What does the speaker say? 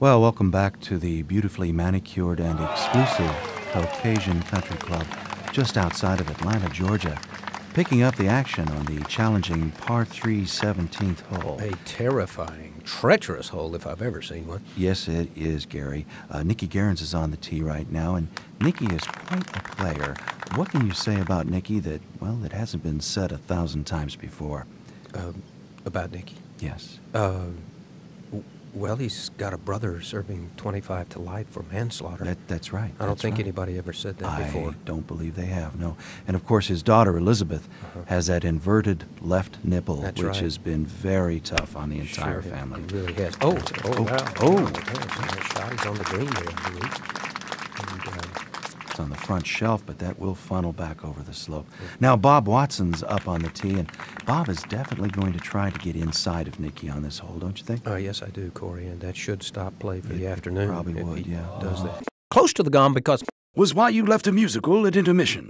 Well, welcome back to the beautifully manicured and exclusive Caucasian Country Club just outside of Atlanta, Georgia. Picking up the action on the challenging par 3 17th hole. A terrifying, treacherous hole if I've ever seen one. Yes, it is, Gary. Uh, Nikki Gerrans is on the tee right now, and Nikki is quite a player. What can you say about Nikki that, well, that hasn't been said a thousand times before? Um, about Nikki? Yes. Uh, well, he's got a brother serving 25 to life for manslaughter. That, that's right. I don't think right. anybody ever said that I before. don't believe they have, no. And of course, his daughter Elizabeth uh-huh. has that inverted left nipple. That's which right. has been very tough on the entire Sure, family. It really has. Oh, oh, Oh, wow. oh. nice shot. He's on the green there, It's on the front shelf, but that will funnel back over the slope. Now, Bob Watson's up on the tee, and Bob is definitely going to try to get inside of Nicky on this hole, don't you think? uh, yes, I do, Corey, and that should stop play for It- the it afternoon. probably if would, he yeah. Does that. Close to the gong because was why you left a musical at intermission.